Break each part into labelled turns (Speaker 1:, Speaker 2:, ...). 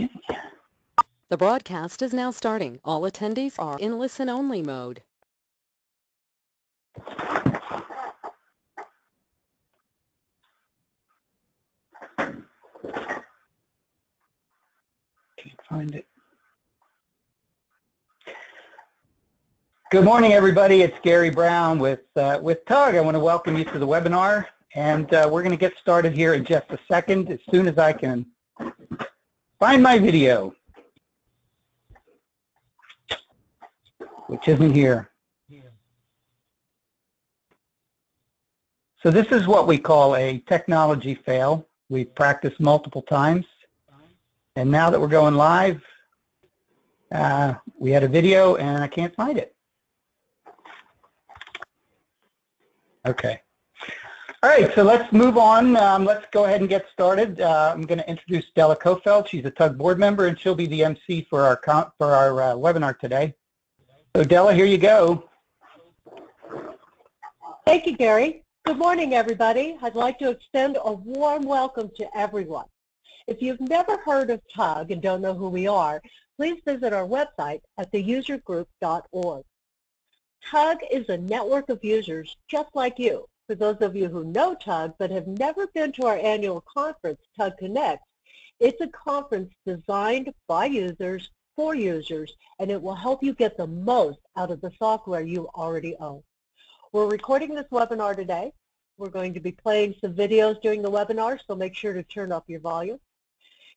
Speaker 1: Okay.
Speaker 2: The broadcast is now starting. All attendees are in listen-only mode.
Speaker 1: Can't find it. Good morning, everybody. It's Gary Brown with uh, with Tug. I want to welcome you to the webinar, and uh, we're going to get started here in just a second, as soon as I can find my video, which isn't here. So this is what we call a technology fail. We've practiced multiple times. And now that we're going live, uh, we had a video and I can't find it. Okay. All right, so let's move on. Um, let's go ahead and get started. Uh, I'm going to introduce Della Kofeld. She's a TUG board member, and she'll be the MC for our for our uh, webinar today. So Della, here you go.
Speaker 3: Thank you, Gary. Good morning, everybody. I'd like to extend a warm welcome to everyone. If you've never heard of TUG and don't know who we are, please visit our website at theusergroup.org. TUG is a network of users just like you. For those of you who know TUG but have never been to our annual conference, TUG Connect, it's a conference designed by users for users, and it will help you get the most out of the software you already own. We're recording this webinar today. We're going to be playing some videos during the webinar, so make sure to turn up your volume.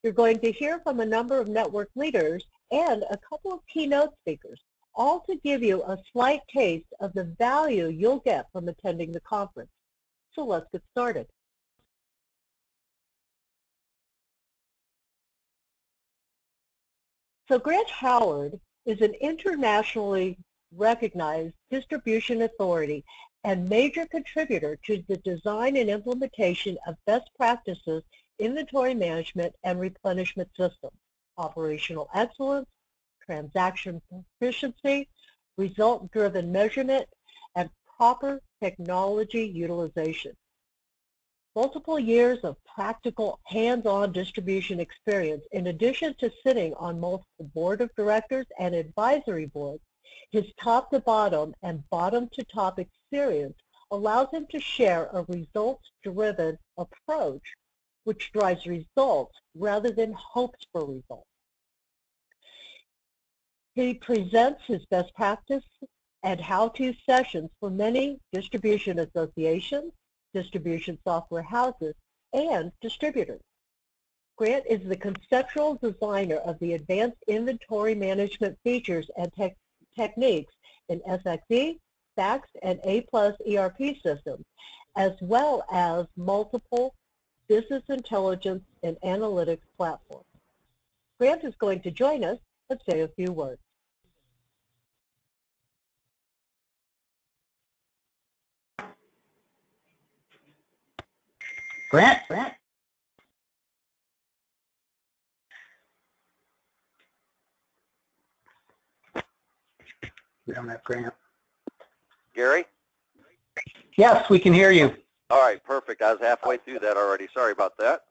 Speaker 3: You're going to hear from a number of network leaders and a couple of keynote speakers, all to give you a slight taste of the value you'll get from attending the conference. So let's get started. So Grant Howard is an internationally recognized distribution authority and major contributor to the design and implementation of best practices, inventory management, and replenishment systems, operational excellence, transaction efficiency, result-driven measurement, and proper technology utilization. Multiple years of practical hands-on distribution experience, in addition to sitting on multiple board of directors and advisory boards, his top-to-bottom and bottom-to-top experience allows him to share a results-driven approach which drives results rather than hopes for results. He presents his best practice and how-to sessions for many distribution associations, distribution software houses, and distributors. Grant is the conceptual designer of the advanced inventory management features and te techniques in SXE, FACTS, and A-plus ERP systems, as well as multiple business intelligence and analytics platforms. Grant is going to join us and say a few words.
Speaker 1: Grant, Grant. We don't have Grant.
Speaker 4: Gary?
Speaker 1: Yes, we can hear you.
Speaker 4: All right, perfect. I was halfway through that already. Sorry about that.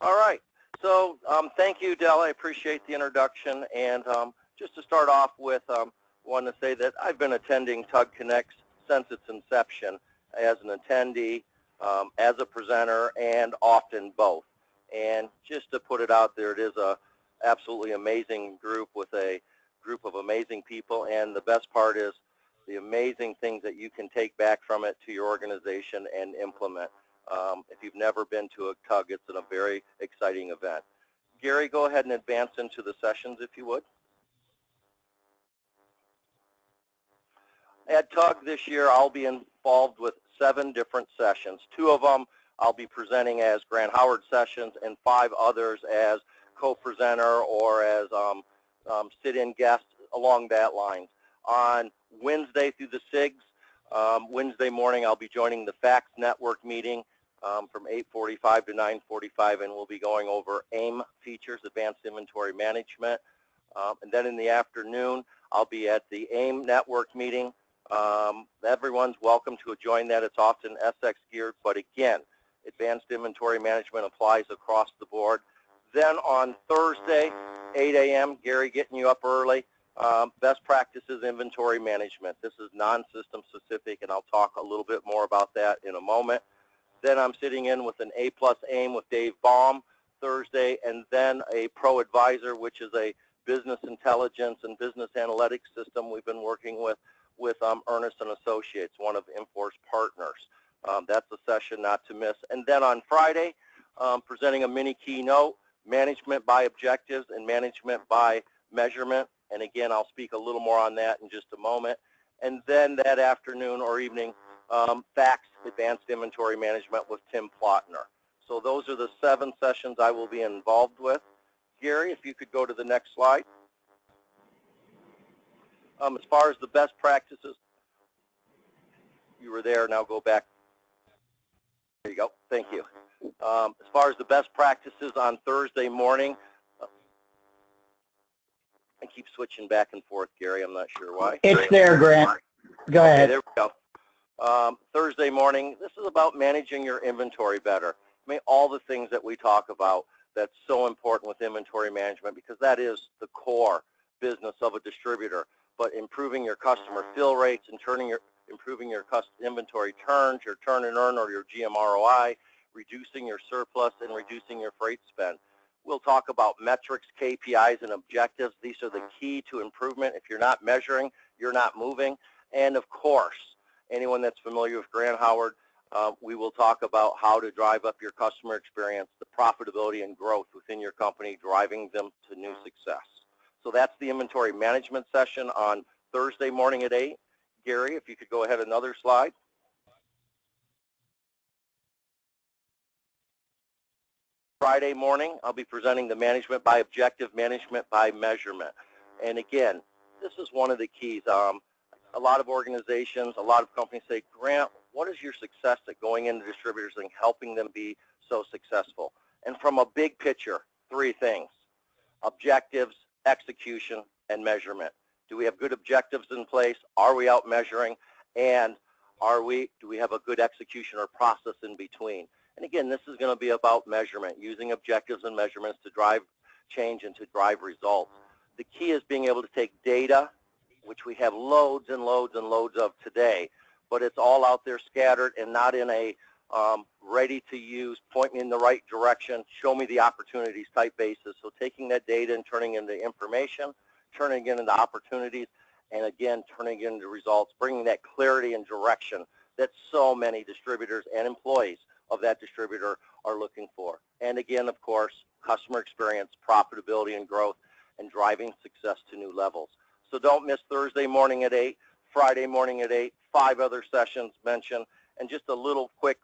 Speaker 4: All right. So um, thank you, Dell. I appreciate the introduction. And um, just to start off with, um, I want to say that I've been attending Tug Connects since its inception as an attendee, um, as a presenter, and often both. And just to put it out there, it is a absolutely amazing group with a group of amazing people. And the best part is the amazing things that you can take back from it to your organization and implement. Um, if you've never been to a TUG, it's a very exciting event. Gary, go ahead and advance into the sessions if you would. At TUG this year, I'll be involved with seven different sessions. Two of them I'll be presenting as Grant Howard sessions and five others as co-presenter or as um, um, sit-in guest along that line. On Wednesday through the SIGs, um, Wednesday morning I'll be joining the FACTS network meeting um, from 8.45 to 9.45 and we'll be going over AIM features, Advanced Inventory Management. Um, and then in the afternoon I'll be at the AIM network meeting. Um, everyone's welcome to join that. It's often SX geared, but again, Advanced Inventory Management applies across the board. Then on Thursday, 8 a.m., Gary getting you up early, um, best practices inventory management. This is non-system specific, and I'll talk a little bit more about that in a moment. Then I'm sitting in with an A plus AIM with Dave Baum Thursday, and then a Pro Advisor, which is a business intelligence and business analytics system we've been working with with um, Ernest and Associates, one of Infor's partners. Um, that's a session not to miss. And then on Friday, um, presenting a mini keynote, management by objectives and management by measurement. And again, I'll speak a little more on that in just a moment. And then that afternoon or evening, um, FACTS, Advanced Inventory Management with Tim Plotner. So those are the seven sessions I will be involved with. Gary, if you could go to the next slide. Um, as far as the best practices, you were there, now go back. There you go, thank you. Um, as far as the best practices on Thursday morning, I keep switching back and forth, Gary, I'm not sure why.
Speaker 1: It's there, Grant. Go
Speaker 4: Okay,
Speaker 1: ahead.
Speaker 4: there we go. Um, Thursday morning, this is about managing your inventory better. I mean, all the things that we talk about that's so important with inventory management because that is the core business of a distributor. But improving your customer fill rates and turning your improving your inventory turns, your turn and earn or your GMROI, reducing your surplus and reducing your freight spend. We'll talk about metrics, KPIs, and objectives. These are the key to improvement. If you're not measuring, you're not moving. And of course, anyone that's familiar with Grant Howard, uh, we will talk about how to drive up your customer experience, the profitability and growth within your company, driving them to new success. So that's the inventory management session on Thursday morning at 8. Gary, if you could go ahead another slide. Friday morning, I'll be presenting the management by objective, management by measurement. And again, this is one of the keys. Um, a lot of organizations, a lot of companies say, Grant, what is your success at going into distributors and helping them be so successful? And from a big picture, three things, objectives, execution, and measurement. Do we have good objectives in place? Are we out measuring? And are we, do we have a good execution or process in between? And again, this is going to be about measurement, using objectives and measurements to drive change and to drive results. The key is being able to take data, which we have loads and loads and loads of today, but it's all out there scattered and not in a um, ready to use, point me in the right direction, show me the opportunities type basis. So taking that data and turning it into information, turning it into opportunities, and again, turning it into results, bringing that clarity and direction that so many distributors and employees of that distributor are looking for. And again, of course, customer experience, profitability and growth, and driving success to new levels. So don't miss Thursday morning at 8, Friday morning at 8, five other sessions mentioned, and just a little quick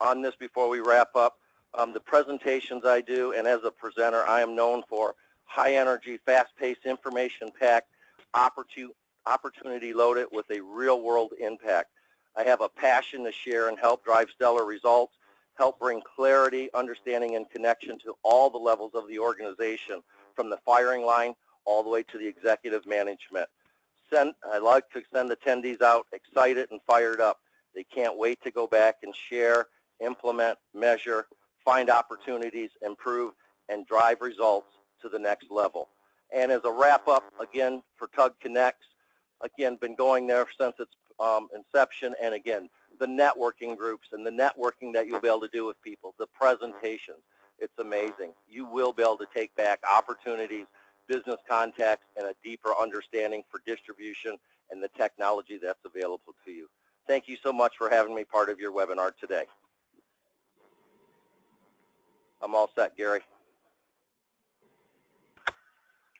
Speaker 4: on this before we wrap up. Um, the presentations I do, and as a presenter, I am known for high energy, fast-paced, information-packed, opportu- opportunity loaded with a real-world impact. I have a passion to share and help drive stellar results, help bring clarity, understanding, and connection to all the levels of the organization, from the firing line all the way to the executive management. Send, I like to send attendees out excited and fired up. They can't wait to go back and share, implement, measure, find opportunities, improve, and drive results to the next level. And as a wrap up, again, for Tug Connects, again, been going there since its um, inception, and again, the networking groups and the networking that you'll be able to do with people, the presentations, it's amazing. You will be able to take back opportunities, business contacts, and a deeper understanding for distribution and the technology that's available to you. Thank you so much for having me part of your webinar today. I'm all set, Gary.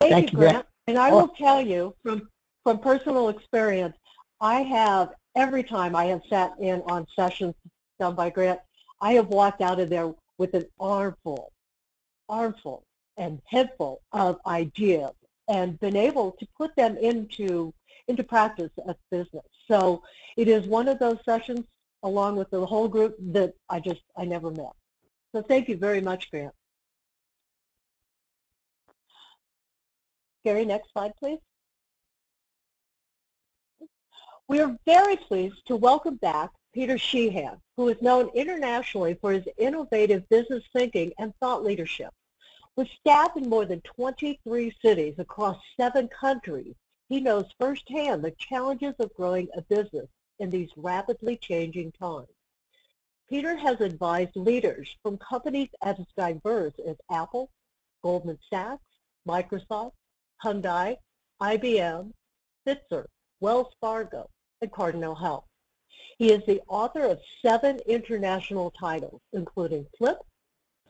Speaker 3: Thank,
Speaker 1: Thank
Speaker 3: you,
Speaker 1: you, Grant.
Speaker 3: Grant. And I will tell you from, from personal experience, I have, every time I have sat in on sessions done by Grant, I have walked out of there with an armful, armful and headful of ideas and been able to put them into, into practice as business. So it is one of those sessions along with the whole group that I just, I never miss. So thank you very much, Grant. Gary, next slide, please. We are very pleased to welcome back Peter Sheahan, who is known internationally for his innovative business thinking and thought leadership. With staff in more than 23 cities across seven countries, he knows firsthand the challenges of growing a business in these rapidly changing times. Peter has advised leaders from companies as diverse as Apple, Goldman Sachs, Microsoft, Hyundai, IBM, Pfizer, Wells Fargo, and Cardinal Health. He is the author of seven international titles, including Flip,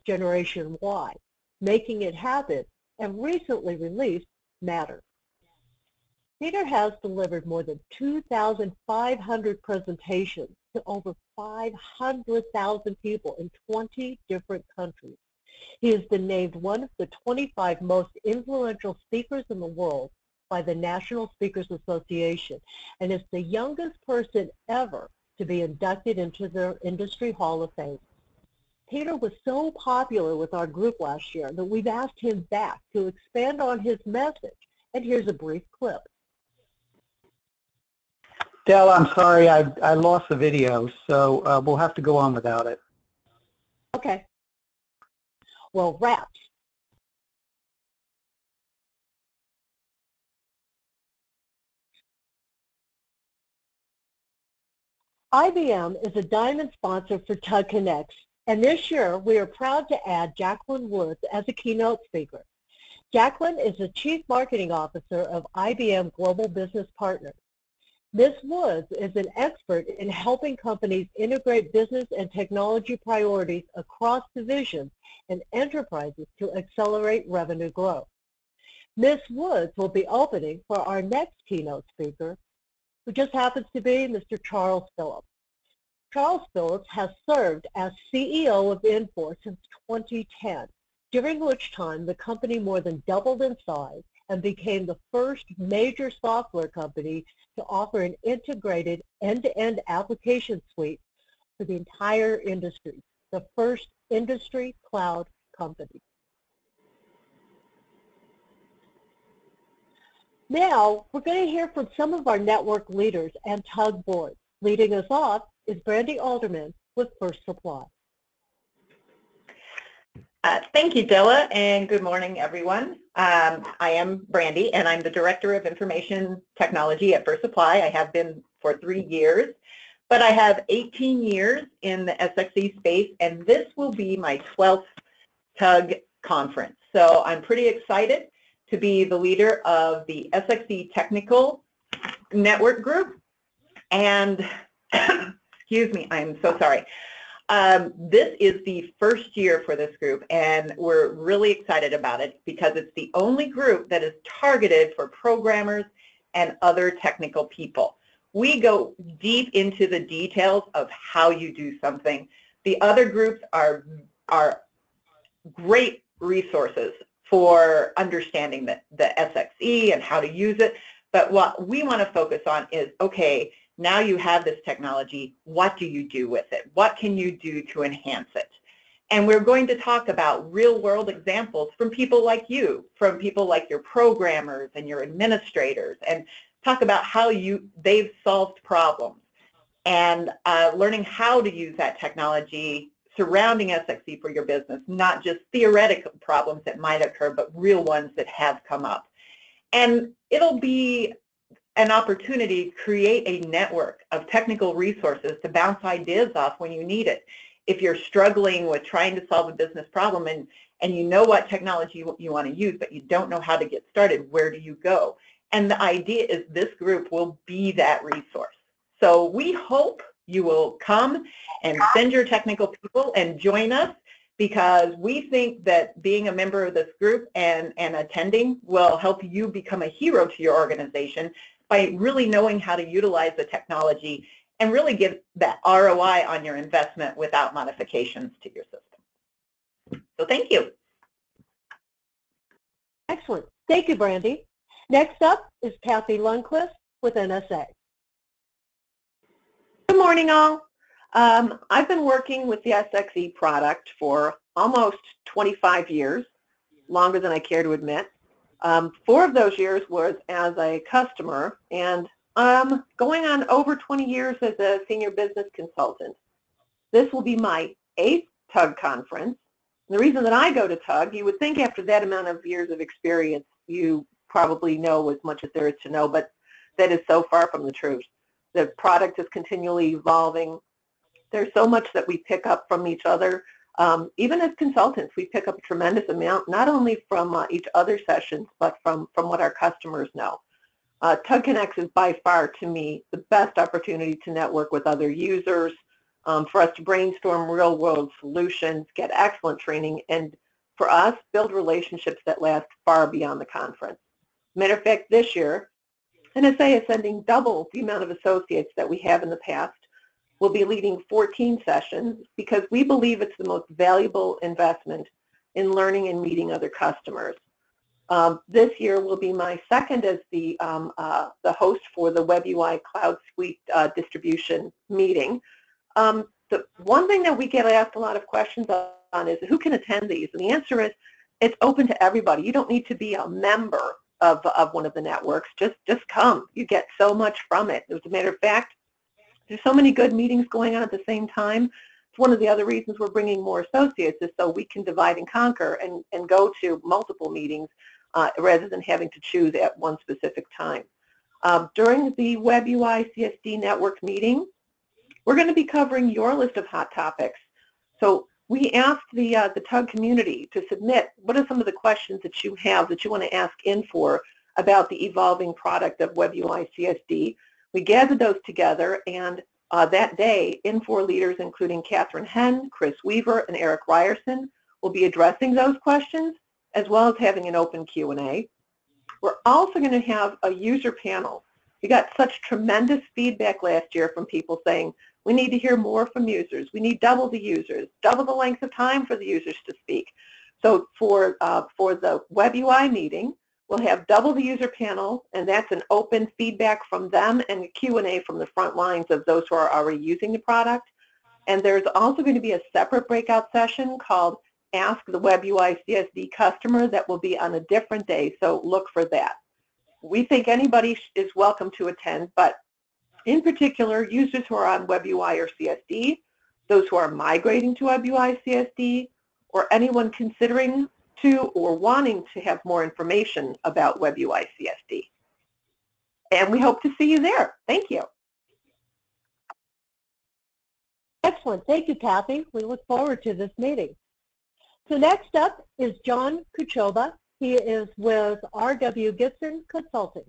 Speaker 3: Generation Y, Making It Happen, and recently released Matter. Peter has delivered more than 2,500 presentations to over 500,000 people in 20 different countries. He has been named one of the 25 most influential speakers in the world by the National Speakers Association and is the youngest person ever to be inducted into the Industry Hall of Fame. Peter was so popular with our group last year that we've asked him back to expand on his message, and here's a brief clip.
Speaker 1: Del, I'm sorry, I, I lost the video, so uh, we'll have to go on without it.
Speaker 3: Okay. Well, wraps. IBM is a diamond sponsor for Tug Connects, and this year we are proud to add Jacqueline Woods as a keynote speaker. Jacqueline is the Chief Marketing Officer of IBM Global Business Partners. Ms. Woods is an expert in helping companies integrate business and technology priorities across divisions and enterprises to accelerate revenue growth. Ms. Woods will be opening for our next keynote speaker, who just happens to be Mr. Charles Phillips. Charles Phillips has served as CEO of Infor since 2010, during which time the company more than doubled in size and became the first major software company to offer an integrated end-to-end application suite for the entire industry, the first industry cloud company. Now, we're going to hear from some of our network leaders and tug boards. Leading us off is Brandy Alderman with First Supply.
Speaker 5: Uh, thank you, Della, and good morning, everyone. Um, I am Brandy, and I'm the Director of Information Technology at First Supply. I have been for three years, but I have 18 years in the SXE space, and this will be my 12th TUG conference. So I'm pretty excited to be the leader of the SXE Technical Network Group. And, excuse me, I'm so sorry. Um, this is the first year for this group, and we're really excited about it because it's the only group that is targeted for programmers and other technical people. We go deep into the details of how you do something. The other groups are, are great resources for understanding the, the SXE and how to use it, but what we want to focus on is, okay, now you have this technology, what do you do with it? What can you do to enhance it? And we're going to talk about real world examples from people like you, from people like your programmers and your administrators, and talk about how you they've solved problems and uh, learning how to use that technology surrounding SXE for your business, not just theoretical problems that might occur, but real ones that have come up. And it'll be an opportunity to create a network of technical resources to bounce ideas off when you need it. If you're struggling with trying to solve a business problem and, and you know what technology you, you want to use, but you don't know how to get started, where do you go? And the idea is this group will be that resource. So we hope you will come and send your technical people and join us because we think that being a member of this group and, and attending will help you become a hero to your organization by really knowing how to utilize the technology and really give that ROI on your investment without modifications to your system. So thank you.
Speaker 3: Excellent. Thank you, Brandy. Next up is Kathy Lundquist with NSA.
Speaker 6: Good morning, all. Um, I've been working with the SXE product for almost 25 years, longer than I care to admit. Um, four of those years was as a customer and um, going on over 20 years as a senior business consultant. This will be my eighth TUG conference, The reason that I go to Tug, you would think after that amount of years of experience, you probably know as much as there is to know, but that is so far from the truth. The product is continually evolving. There's so much that we pick up from each other. Um, even as consultants, we pick up a tremendous amount, not only from uh, each other's sessions, but from, from what our customers know. Uh, Tug Connects is by far, to me, the best opportunity to network with other users, um, for us to brainstorm real-world solutions, get excellent training, and for us, build relationships that last far beyond the conference. Matter of fact, this year, NSA is sending double the amount of associates that we have in the past. We'll be leading 14 sessions because we believe it's the most valuable investment in learning and meeting other customers. Um, this year will be my second as the, um, uh, the host for the WebUI Cloud Suite uh, distribution meeting. Um, the one thing that we get asked a lot of questions on is who can attend these? And the answer is it's open to everybody. You don't need to be a member of, of one of the networks. Just, just come. You get so much from it. As a matter of fact, there's so many good meetings going on at the same time. It's one of the other reasons we're bringing more associates is so we can divide and conquer and, and go to multiple meetings uh, rather than having to choose at one specific time. Um, during the WebUI CSD network meeting, we're going to be covering your list of hot topics. So we asked the, uh, the TUG community to submit what are some of the questions that you have that you want to ask in for about the evolving product of WebUI CSD. We gathered those together and uh, that day, Infor leaders including Catherine Henn, Chris Weaver, and Eric Ryerson will be addressing those questions as well as having an open Q&A. We're also going to have a user panel. We got such tremendous feedback last year from people saying, we need to hear more from users. We need double the users, double the length of time for the users to speak. So for, uh, for the WebUI meeting, we'll have double the user panel, and that's an open feedback from them and a Q&A from the front lines of those who are already using the product. And there's also going to be a separate breakout session called Ask the WebUI CSD Customer that will be on a different day, so look for that. We think anybody is welcome to attend, but in particular, users who are on WebUI or CSD, those who are migrating to WebUI CSD, or anyone considering to or wanting to have more information about WebUI CSD. And we hope to see you there. Thank you.
Speaker 3: Excellent. Thank you, Kathy. We look forward to this meeting. So next up is John Kuchoba. He is with R.W. Gibson Consulting.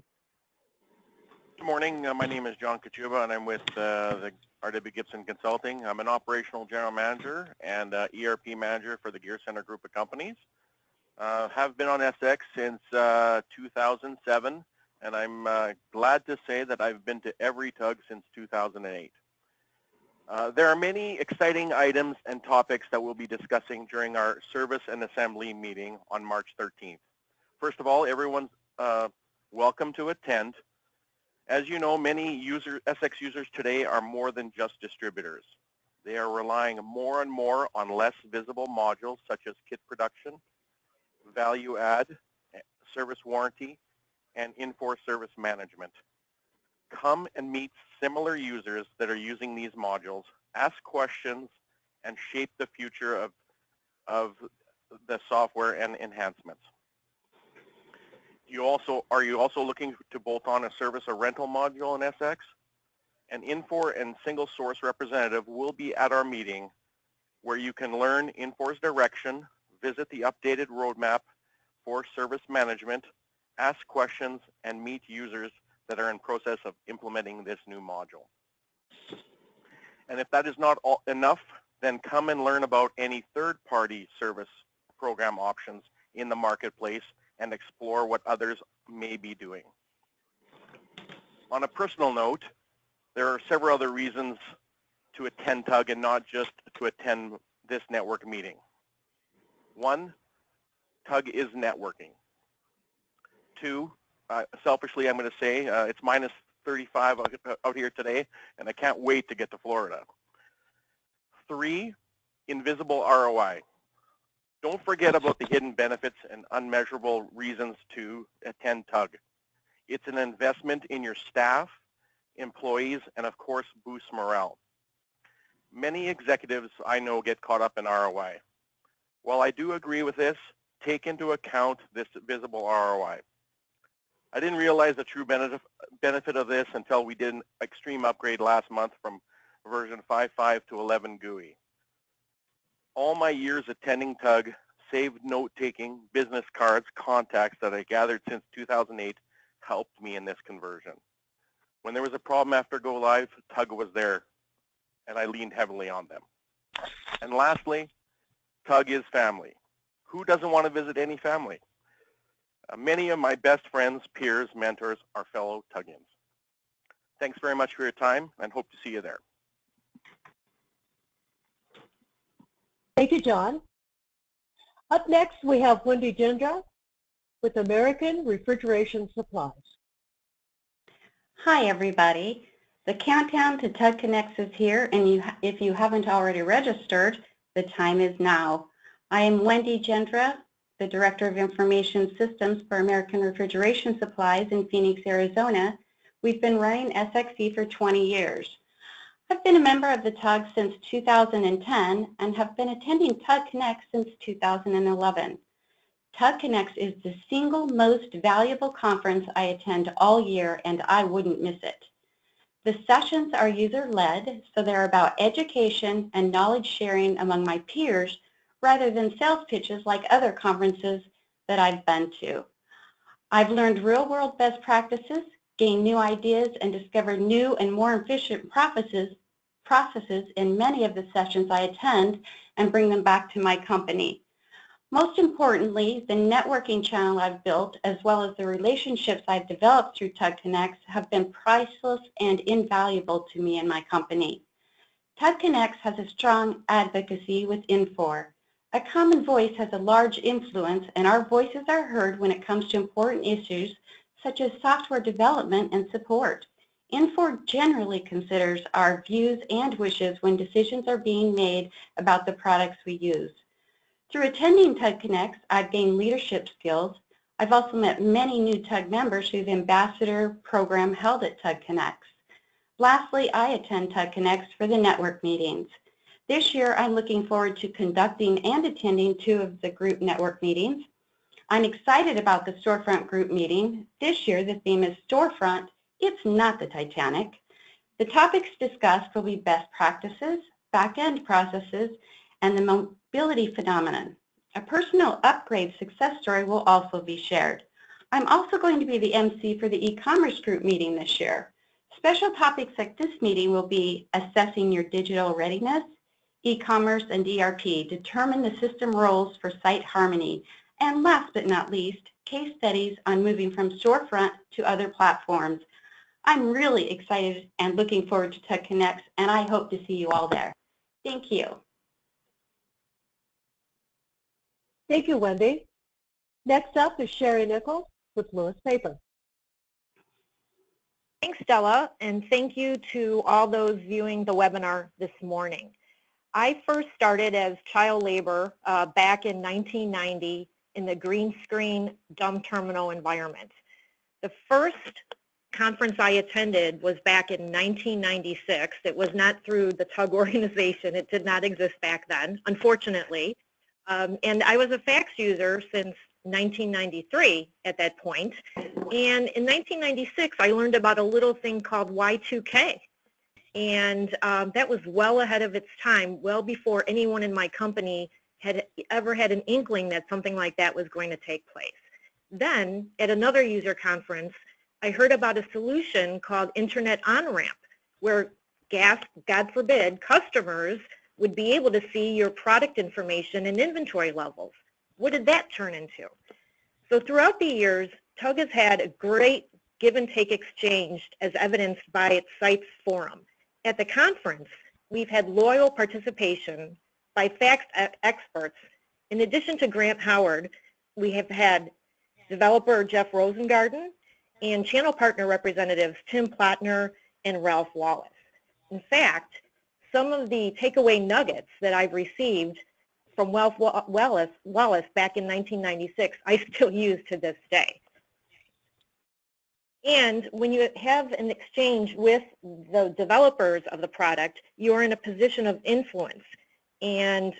Speaker 7: Good morning. Uh, my name is John Kachuba, and I'm with uh, the RW Gibson Consulting. I'm an operational general manager and uh, ERP manager for the Gear Center group of companies. Uh, have been on SX since uh, 2007, and I'm uh, glad to say that I've been to every tug since 2008. there are many exciting items and topics that we'll be discussing during our service and assembly meeting on March 13th. First of all, everyone's welcome to attend. As you know, many user, SX users today are more than just distributors. They are relying more and more on less visible modules such as kit production, value add, eh, service warranty, and Infor service management. Come and meet similar users that are using these modules, ask questions, and shape the future of, of the software and enhancements you also are you also looking to bolt on a service or rental module in SX? An Infor and single source representative will be at our meeting where you can learn Infor's direction, visit the updated roadmap for service management, ask questions, and meet users that are in process of implementing this new module. And if that is not all, enough, then come and learn about any third-party service program options in the marketplace and explore what others may be doing. On a personal note, there are several other reasons to attend TUG and not just to attend this network meeting. One, TUG is networking. Two, uh, selfishly I'm going to say uh, it's minus 35 out here today and I can't wait to get to Florida. Three, invisible ROI. Don't forget about the hidden benefits and unmeasurable reasons to attend TUG. It's an investment in your staff, employees, and of course boosts morale. Many executives I know get caught up in ROI. While I do agree with this, take into account this visible ROI. I didn't realize the true benefit, of this until we did an extreme upgrade last month from version 5.5 to 11 GUI. All my years attending TUG, saved note-taking, business cards, contacts that I gathered since 2008 helped me in this conversion. When there was a problem after go live, TUG was there, and I leaned heavily on them. And lastly, TUG is family. Who doesn't want to visit any family? Uh, many of my best friends, peers, mentors are fellow Tugians. Thanks very much for your time and hope to see you there.
Speaker 3: Thank you, John. Up next, we have Wendy Gendra with American Refrigeration Supplies.
Speaker 8: Hi, everybody. The countdown to Tug Connects is here, and you, if you haven't already registered, the time is now. I am Wendy Gendra, the Director of Information Systems for American Refrigeration Supplies in Phoenix, Arizona. We've been running SXE for 20 years. I've been a member of the TUG since 2010 and have been attending TUG Connect since 2011. TUG Connects is the single most valuable conference I attend all year and I wouldn't miss it. The sessions are user-led, so they're about education and knowledge sharing among my peers rather than sales pitches like other conferences that I've been to. I've learned real-world best practices, gained new ideas, and discovered new and more efficient processes processes in many of the sessions I attend and bring them back to my company. Most importantly, the networking channel I've built, as well as the relationships I've developed through Tug Connects, have been priceless and invaluable to me and my company. Tug Connects has a strong advocacy with Infor. A common voice has a large influence, and our voices are heard when it comes to important issues such as software development and support. Infor generally considers our views and wishes when decisions are being made about the products we use. Through attending TUG Connects, I've gained leadership skills. I've also met many new TUG members the ambassador program held at TUG Connects. Lastly, I attend TUG Connects for the network meetings. This year, I'm looking forward to conducting and attending two of the group network meetings. I'm excited about the storefront group meeting. This year, the theme is storefront it's not the Titanic. The topics discussed will be best practices, back-end processes, and the mobility phenomenon. A personal upgrade success story will also be shared. I'm also going to be the MC for the e-commerce group meeting this year. Special topics at this meeting will be assessing your digital readiness, e-commerce and ERP, determine the system roles for site harmony, and last but not least, case studies on moving from storefront to other platforms I'm really excited and looking forward to Tug Connects, and I hope to see you all there. Thank you.
Speaker 3: Thank you, Wendy. Next up is Sherry Nichols with Lewis Paper.
Speaker 9: Thanks, Stella, and thank you to all those viewing the webinar this morning. I first started as child labor uh, back in 1990 in the green screen dumb terminal environment. The first conference I attended was back in 1996. It was not through the TUG organization. It did not exist back then, unfortunately. Um, and I was a FACTS user since 1993 at that point. And in 1996, I learned about a little thing called Y2K. And um, that was well ahead of its time, well before anyone in my company had ever had an inkling that something like that was going to take place. Then, at another user conference, I heard about a solution called Internet On-Ramp, where gas, God forbid, customers would be able to see your product information and inventory levels. What did that turn into? So throughout the years, TUG has had a great give and take exchange as evidenced by its sites forum. At the conference, we've had loyal participation by FACTS experts. In addition to Grant Howard, we have had developer Jeff Rosengarten, and channel partner representatives Tim Plattner and Ralph Wallace. In fact, some of the takeaway nuggets that I've received from Wallace, Wallace back in 1996, I still use to this day. And when you have an exchange with the developers of the product, you're in a position of influence. And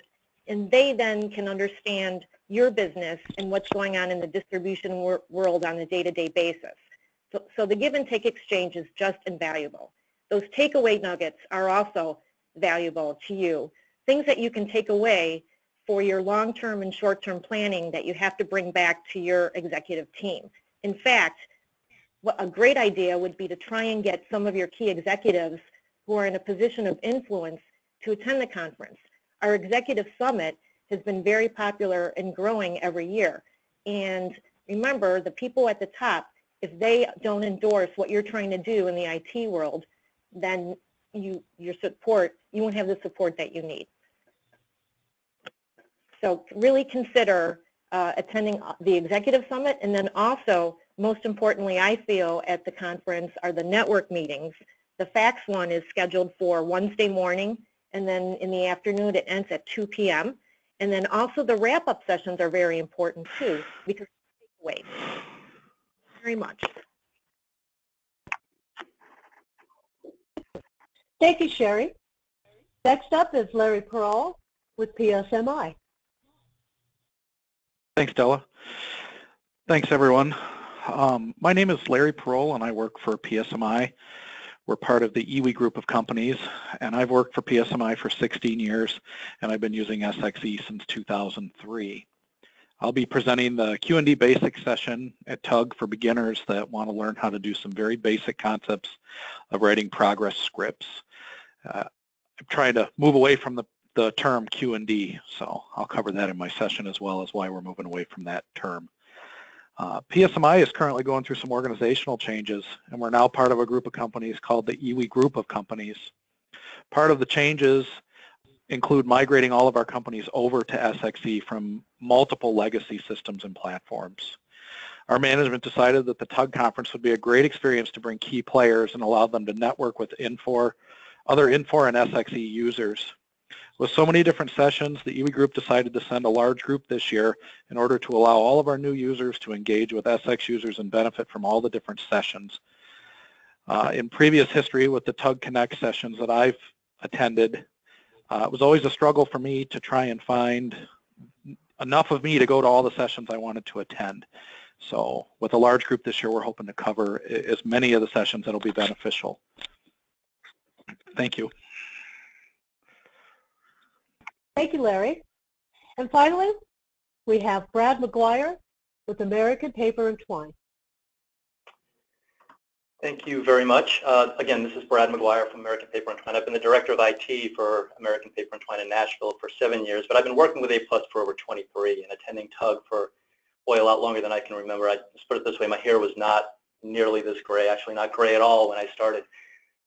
Speaker 9: and they then can understand your business and what's going on in the distribution wor world on a day-to-day basis. So, so the give and take exchange is just invaluable. Those takeaway nuggets are also valuable to you. Things that you can take away for your long-term and short-term planning that you have to bring back to your executive team. In fact, a great idea would be to try and get some of your key executives who are in a position of influence to attend the conference. Our executive summit has been very popular and growing every year. And remember, the people at the top, if they don't endorse what you're trying to do in the IT world, then you, your support, you won't have the support that you need. So really consider uh, attending the executive summit and then also, most importantly, I feel at the conference are the network meetings. The FACTS one is scheduled for Wednesday morning and then in the afternoon it ends at 2 p.m. And then also the wrap-up sessions are very important too because wait very much.
Speaker 3: Thank you, Sherry. Next up is Larry Pearl with PSMI.
Speaker 10: Thanks, Della. Thanks, everyone. Um, my name is Larry Perol, and I work for PSMI. We're part of the EWI group of companies, and I've worked for PSMI for 16 years, and I've been using SXE since 2003. I'll be presenting the Q&D basic session at TUG for beginners that want to learn how to do some very basic concepts of writing progress scripts. Uh, I'm trying to move away from the the term Q&D, so I'll cover that in my session as well as why we're moving away from that term. Uh, PSMI is currently going through some organizational changes, and we're now part of a group of companies called the EWI Group of Companies. Part of the changes include migrating all of our companies over to SXE from multiple legacy systems and platforms. Our management decided that the TUG conference would be a great experience to bring key players and allow them to network with Infor, other Infor and SXE users. With so many different sessions, the EWI group decided to send a large group this year in order to allow all of our new users to engage with SX users and benefit from all the different sessions. Uh, in previous history with the Tug Connect sessions that I've attended, uh, it was always a struggle for me to try and find enough of me to go to all the sessions I wanted to attend. So with a large group this year, we're hoping to cover as many of the sessions that will be beneficial. Thank you.
Speaker 3: Thank you, Larry. And finally, we have Brad McGuire with American Paper and Twine.
Speaker 11: Thank you very much. Uh, again, this is Brad McGuire from American Paper and Twine. I've been the director of IT for American Paper and Twine in Nashville for seven years, but I've been working with A Plus for over 23 and attending TUG for, boy, a lot longer than I can remember. I just put it this way, my hair was not nearly this gray, actually not gray at all when I started.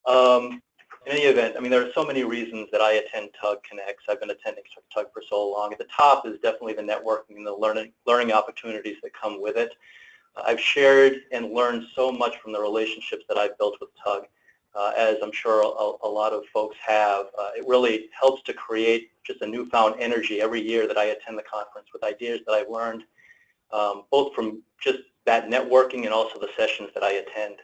Speaker 11: Um, in any event, I mean, there are so many reasons that I attend TUG Connects. I've been attending TUG for so long. At the top is definitely the networking and the learning, learning opportunities that come with it. I've shared and learned so much from the relationships that I've built with TUG, uh, as I'm sure a, a, lot of folks have. Uh, it really helps to create just a newfound energy every year that I attend the conference with ideas that I've learned, um, both from just that networking and also the sessions that I attend.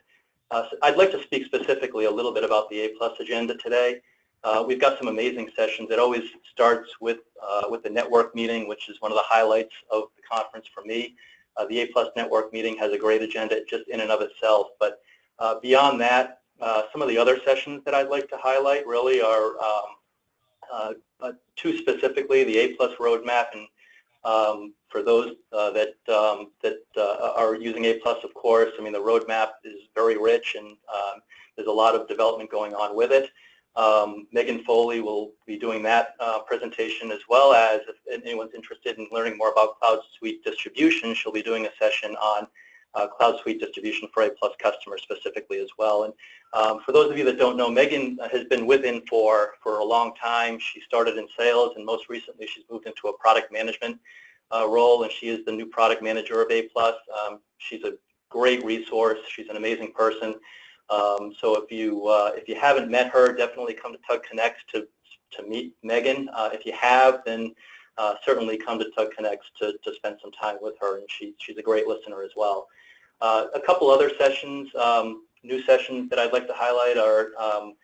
Speaker 11: Uh, I'd like to speak specifically a little bit about the A-plus agenda today. Uh, we've got some amazing sessions. It always starts with, uh, with the network meeting, which is one of the highlights of the conference for me. Uh, the A-plus network meeting has a great agenda just in and of itself. But uh, beyond that, uh, some of the other sessions that I'd like to highlight really are um, two specifically, the A-plus roadmap and um, for those uh, that um, that uh, are using A+, of course, I mean, the roadmap is very rich and um, there's a lot of development going on with it. Um, Megan Foley will be doing that uh, presentation as well as if anyone's interested in learning more about Cloud Suite distribution, she'll be doing a session on uh, Cloud Suite distribution for A Plus customers specifically as well. And um, for those of you that don't know, Megan has been with Infor for a long time. She started in sales and most recently she's moved into a product management uh, role and she is the new product manager of A+. Um, she's a great resource. She's an amazing person. Um, so if you uh, if you haven't met her, definitely come to Tug Connects to to meet Megan. Uh, if you have, then uh, certainly come to Tug Connects to, to spend some time with her, and she, she's a great listener as well. Uh, a couple other sessions, um, new sessions that I'd like to highlight are um,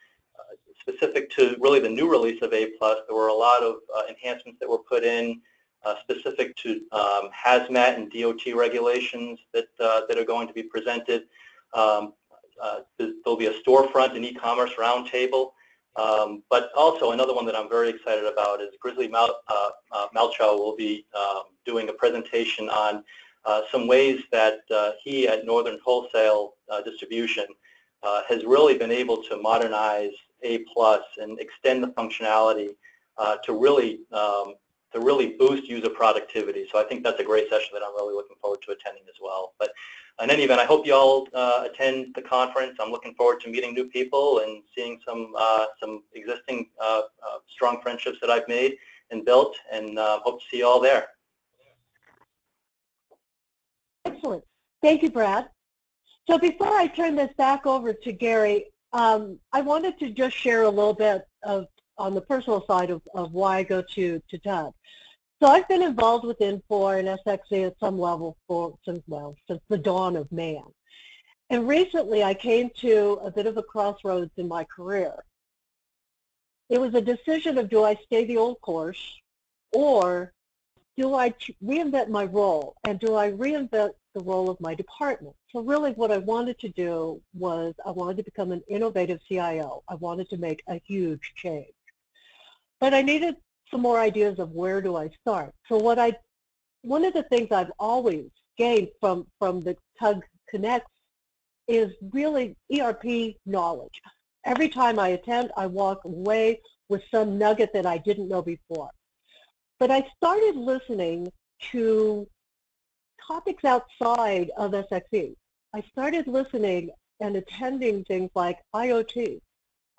Speaker 11: specific to really the new release of A+, there were a lot of uh, enhancements that were put in uh, specific to um, hazmat and DOT regulations that, uh, that are going to be presented. Um, uh, there'll be a storefront and e-commerce roundtable. Um, but also another one that I'm very excited about is Grizzly Mal, uh, uh, Malchow will be um, doing a presentation on some ways that uh, he at Northern Wholesale uh, Distribution uh, has really been able to modernize A Plus and extend the functionality to really um, to really boost user productivity. So I think that's a great session that I'm really looking forward to attending as well. But in any event, I hope you all uh, attend the conference. I'm looking forward to meeting new people and seeing some uh, some existing uh, uh strong friendships that I've made and built, and uh, hope to see you all there.
Speaker 3: Excellent. Thank you, Brad. So before I turn this back over to Gary, um, I wanted to just share a little bit of on the personal side of, of why I go to, to TUG. So I've been involved with Infor and SXE at some level for since well since the dawn of man. And recently I came to a bit of a crossroads in my career. It was a decision of do I stay the old course or do I reinvent my role and do I reinvent the role of my department? So really what I wanted to do was I wanted to become an innovative CIO. I wanted to make a huge change. But I needed some more ideas of where do I start. So what I, one of the things I've always gained from, from the Tug Connects is really ERP knowledge. Every time I attend, I walk away with some nugget that I didn't know before. But I started listening to topics outside of SXE. I started listening and attending things like IoT,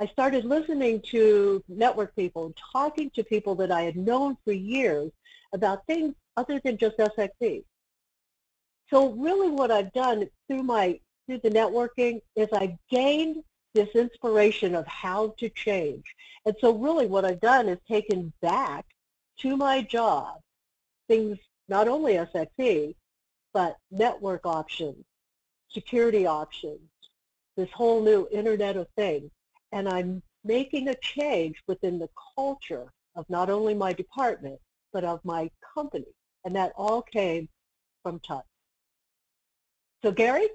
Speaker 3: I started listening to network people, talking to people that I had known for years about things other than just SXE. So really what I've done through my through the networking is I gained this inspiration of how to change. And so really what I've done is taken back to my job things not only SXE, but network options, security options, this whole new Internet of Things and I'm making a change within the culture of not only my department, but of my company. And that all came from TUG. So Gary?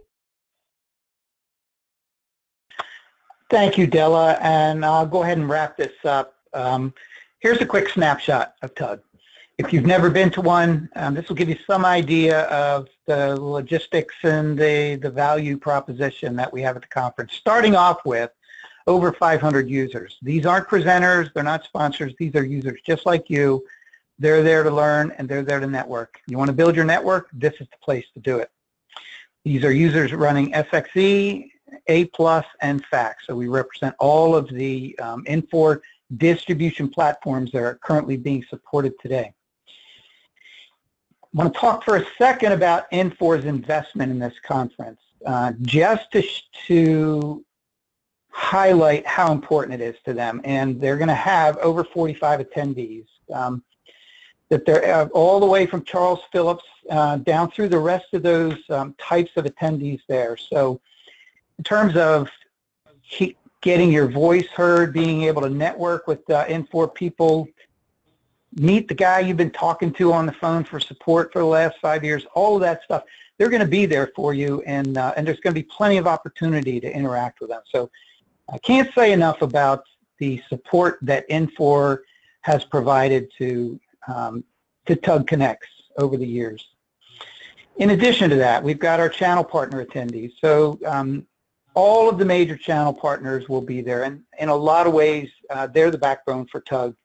Speaker 1: Thank you, Della, and I'll go ahead and wrap this up. Um, here's a quick snapshot of TUG. If you've never been to one, um, this will give you some idea of the logistics and the, the value proposition that we have at the conference. Starting off with, over 500 users. These aren't presenters, they're not sponsors, these are users just like you. They're there to learn and they're there to network. You want to build your network, this is the place to do it. These are users running SXE, A+, and FACTS. So we represent all of the um, Infor distribution platforms that are currently being supported today. I want to talk for a second about Infor's investment in this conference. Uh, just to, to highlight how important it is to them. And they're going to have over 45 attendees. Um, that they're uh, all the way from Charles Phillips uh, down through the rest of those um, types of attendees there. So in terms of getting your voice heard, being able to network with uh, Infor people, meet the guy you've been talking to on the phone for support for the last five years, all of that stuff, they're going to be there for you and, uh, and there's going to be plenty of opportunity to interact with them. So I can't say enough about the support that Infor has provided to, um, to Tug Connects over the years. In addition to that, we've got our channel partner attendees. So um, all of the major channel partners will be there. And in a lot of ways, uh, they're the backbone for Tug,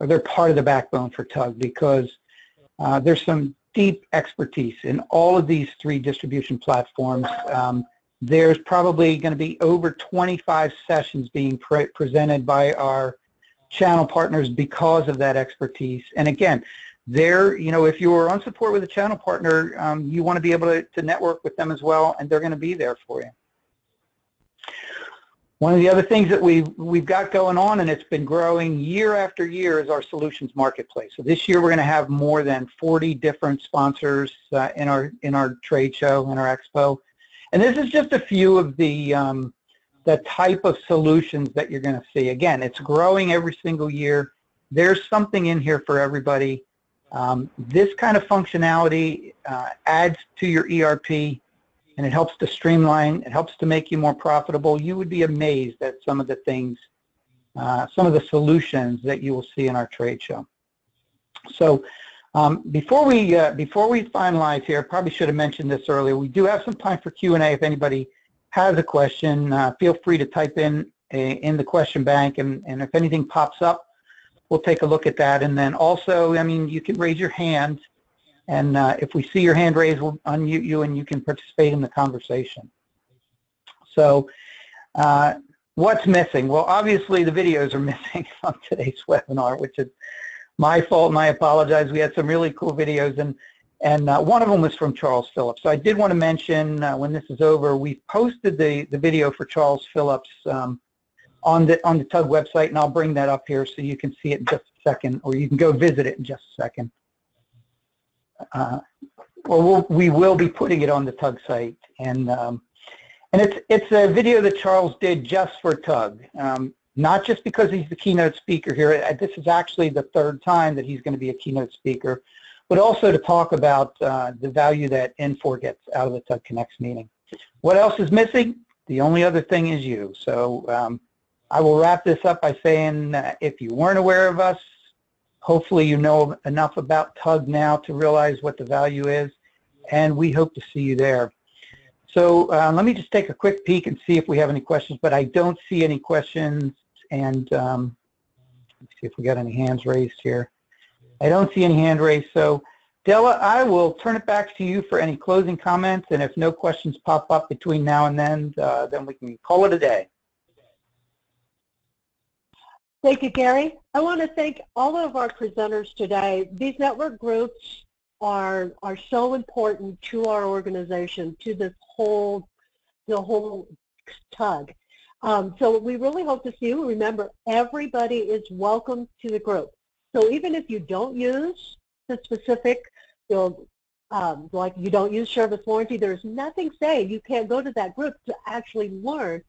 Speaker 1: or they're part of the backbone for Tug because uh, there's some deep expertise in all of these three distribution platforms. Um, there's probably going to be over 25 sessions being pre presented by our channel partners because of that expertise. And again, there, you know, if you're on support with a channel partner, um, you want to be able to, to network with them as well, and they're going to be there for you. One of the other things that we've, we've got going on, and it's been growing year after year, is our solutions marketplace. So this year we're going to have more than 40 different sponsors uh, in, our, in our trade show, in our expo. And this is just a few of the, um, the type of solutions that you're going to see. Again, it's growing every single year. There's something in here for everybody. Um, this kind of functionality uh, adds to your ERP and it helps to streamline, it helps to make you more profitable. You would be amazed at some of the things, uh, some of the solutions that you will see in our trade show. So um, before we uh, before we finalize here, probably should have mentioned this earlier. We do have some time for Q&A if anybody has a question. Uh, feel free to type in a, in the question bank, and, and if anything pops up, we'll take a look at that. And then also, I mean, you can raise your hand, and uh, if we see your hand raised, we'll unmute you, and you can participate in the conversation. So uh, what's missing? Well, obviously the videos are missing on today's webinar, which is my fault, and I apologize. We had some really cool videos, and and uh, one of them was from Charles Phillips. So I did want to mention uh, when this is over, we've posted the the video for Charles Phillips um, on the on the Tug website, and I'll bring that up here so you can see it in just a second, or you can go visit it in just a second. Uh, or we'll, we will be putting it on the Tug site, and um, and it's it's a video that Charles did just for Tug. Um, not just because he's the keynote speaker here. Uh, this is actually the third time that he's going to be a keynote speaker, but also to talk about uh, the value that Infor gets out of the Tug Connects meeting. What else is missing? The only other thing is you. So um, I will wrap this up by saying uh, if you weren't aware of us, hopefully you know enough about Tug now to realize what the value is, and we hope to see you there. So uh, let me just take a quick peek and see if we have any questions, but I don't see any questions and um, let's see if we got any hands raised here. I don't see any hand raised, so Della, I will turn it back to you for any closing comments, and if no questions pop up between now and then, uh, then we can call it a day.
Speaker 3: Thank you, Gary. I want to thank all of our presenters today. These network groups are are so important to our organization, to this whole the whole tug. Um, so we really hope to see you. Remember, everybody is welcome to the group. So even if you don't use the specific, you know, um, like you don't use service warranty, there's nothing saying you can't go to that group to actually learn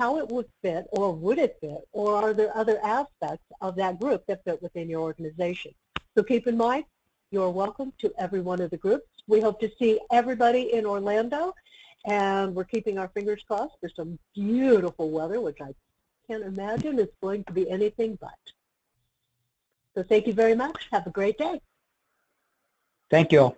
Speaker 3: how it would fit or would it fit or are there other aspects of that group that fit within your organization. So keep in mind, you're welcome to every one of the groups. We hope to see everybody in Orlando and we're keeping our fingers crossed for some beautiful weather, which I can't imagine is going to be anything but. So thank you very much. Have a great day.
Speaker 1: Thank you.